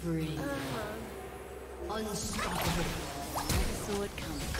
spree. Uh-huh. Unstoppable. Never saw it coming.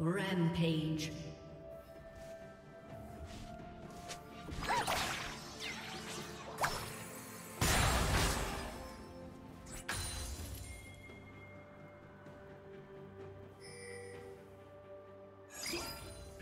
Rampage.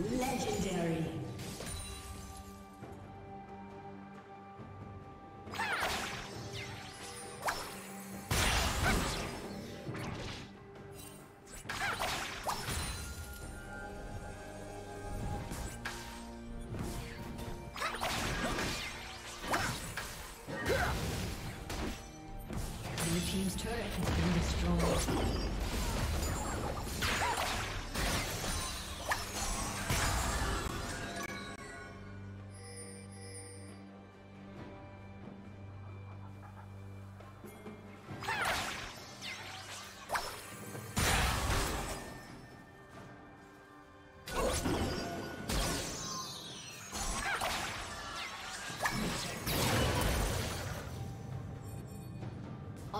Legendary.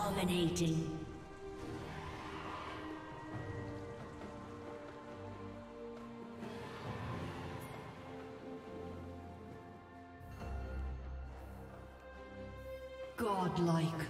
Dominating. Godlike.